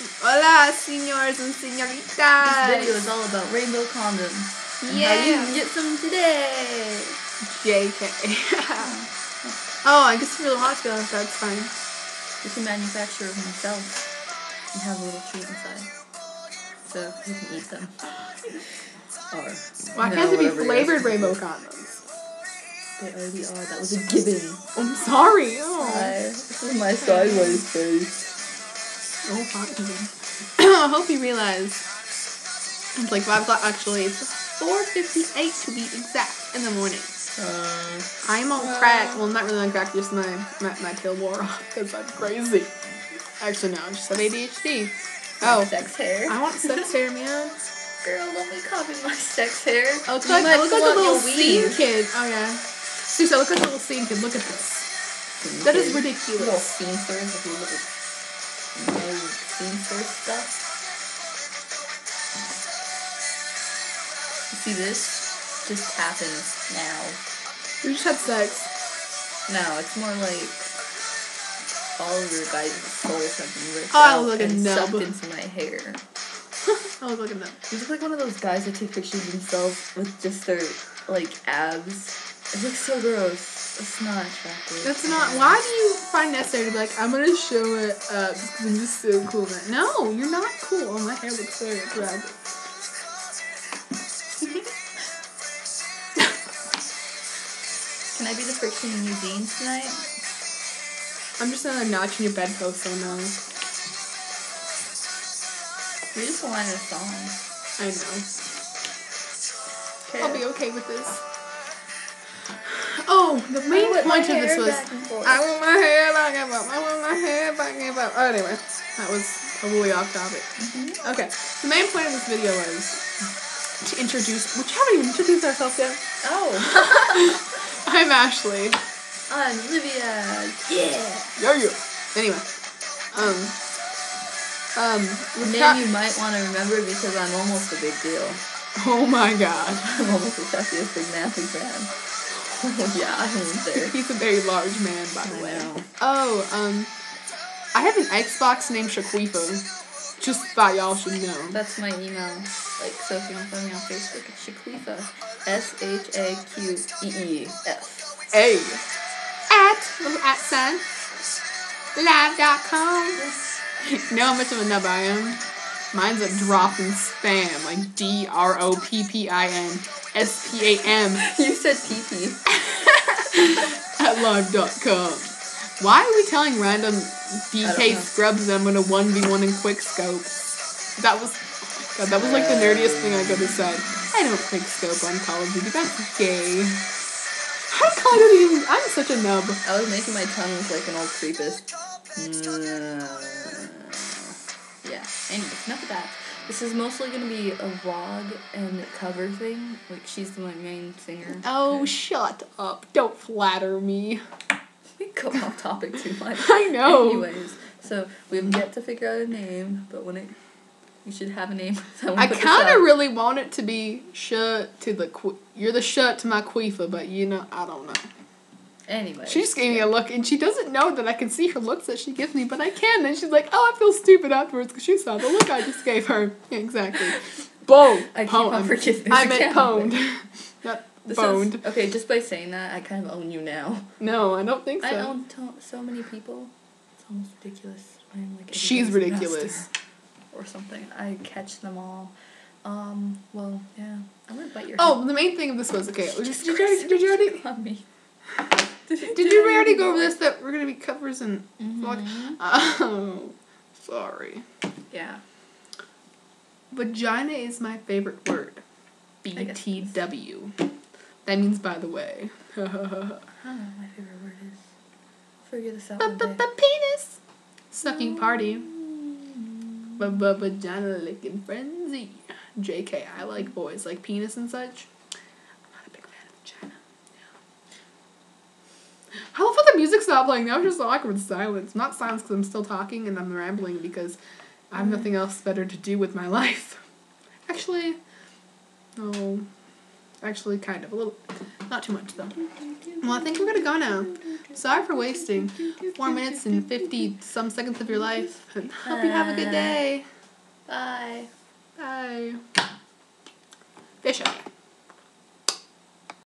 Hola, senors and senoritas. This video is all about rainbow condoms. And How you can get some today. JK. oh, I guess really want to, that's fine. You can manufacture them yourself and have a little treat inside. So you can eat them. Or Why no, can't it be flavored rainbow condoms? They already are. That was a given. I'm sorry. Oh, Hi. This is my sideways face. Oh fine. I hope you realize it's like 5 o'clock. Actually, it's 4.58 to be exact in the morning. Uh, I'm on crack. Well, not really on crack, just my, my, my tail wore off because I'm crazy. Actually, no, I just have ADHD. Oh, sex hair. I want sex hair, man. Girl, don't be copying my sex hair. I look You like, I look like a little your scene kid. Oh, yeah. Seriously, I look like a little scene kid. Look at this. That is Little ridiculous. seamsters if you look at no seamster stuff. You see this? Just happens now. We just had sex. No, it's more like all of your guys' souls have been ripped Oh, I out look and sucked into my hair. I was looking at You look like one of those guys that take pictures of themselves with just their like abs. It looks so gross. It's not attractive. That's not. Why do you find necessary to be like, I'm gonna show it up because I'm just so cool? No, you're not cool. Oh, my hair looks very attractive. Can I be the friction in your jeans tonight? I'm just another notch in your bedpost, so no. Just a line of song. I know. I'll be okay with this. Oh, the main whip my point of this hair was back and forth. I want my hair back and up. I want my hair back and up. Oh, anyway, that was totally off topic. Mm-hmm. Okay, the main point of this video was to introduce, which haven't even introduced ourselves yet. Oh, I'm Ashley. I'm Olivia. Yeah. Yo yo. Anyway, um, um, A name got- you might want to remember because I'm almost a big deal. oh my god, I'm almost the sexiest big nasty fan. yeah, I went there. he's a very large man, by the I way. know. Oh, um, I have an Xbox named Shaquifa. Just thought y'all should know. That's my email. Like, so if you don't follow me on Facebook, it's Shakleefa. S H A Q E E F. A. At little at sign. Live.com. You know how much of a nub I am? Mine's a drop in spam, like D R O P P I N S P A M You said pee pee. live.com. Why are we telling random DK scrubs that I'm gonna 1v1 in quick scope? That was God, that was like the nerdiest thing I could have said. I don't quick scope on Call of Duty, that's gay. How Call of Duty even I'm such a nub. I was making my tongue look like an old creepus. Mm. Yeah. Anyways, enough of that. This is mostly gonna be a vlog and cover thing. Like she's my main singer. Oh shut up. Don't flatter me. We go off topic too much. I know. Anyways, so we have yet to figure out a name, but when it, you should have a name. Someone I kind of really want it to be shut to the qu- you're the shut to my queefa, but you know I don't know. Anyway. She just gave me a look, and she doesn't know that I can see her looks that she gives me, but I can. And she's like, "Oh, I feel stupid afterwards because she saw the look I just gave her." Yeah, exactly. Boned. I keep on forgetting this I meant pwned, not boned. Is, okay, just by saying that, I kind of own you now. No, I don't think so. I own to- so many people. It's almost ridiculous. I'm like She's ridiculous. Or something. I catch them all. Um. Well, yeah. I'm gonna bite your. Oh, the main thing of this was okay. Did, Jesus did, you, already, did you already? on me. Did you already go over this? That we're gonna be covers and vlog? Mhm. Oh, sorry. Yeah. Vagina is my favorite word. B I guess it T is. W. That means by the way. I don't know what my favorite word is. Figure this out. Penis. Sucking party. Vagina licking frenzy. JK, I like boys like penis and such. I'm not a big fan of vagina. How the fuck the music stopped playing? That was just awkward silence. Not silence because I'm still talking and I'm rambling because I have nothing else better to do with my life. Actually, no. Actually, kind of a little, not too much though. Well, I think we're gonna go now. Sorry for wasting four minutes and fifty some seconds of your life. And hope you have a good day. Bye. Bye. Bishop.